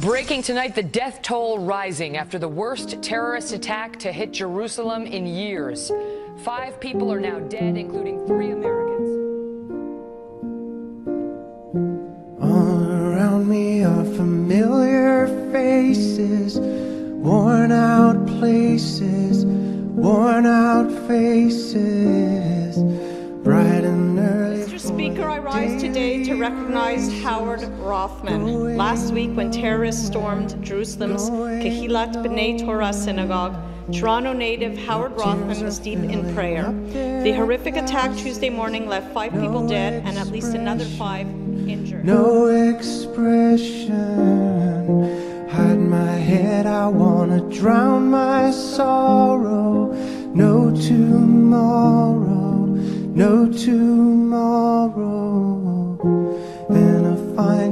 Breaking tonight, the death toll rising after the worst terrorist attack to hit Jerusalem in years. Five people are now dead, including three Americans. All around me are familiar faces, worn out places, worn out faces, bright. Speaker, I rise today to recognize Howard Rothman. Last week, when terrorists stormed Jerusalem's Kehillat B'nai Torah synagogue, Toronto native Howard Rothman was deep in prayer. The horrific attack Tuesday morning left five people dead and at least another five injured. No expression, hide my head, I wanna drown my sorrow. No tomorrow, no tomorrow.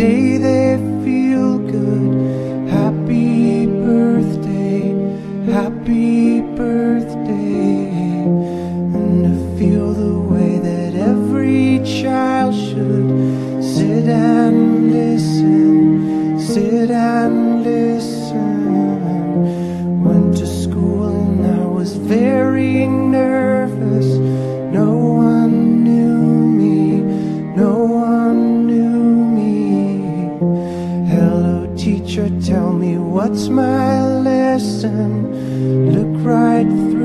day they teacher, tell me what's my lesson. Look right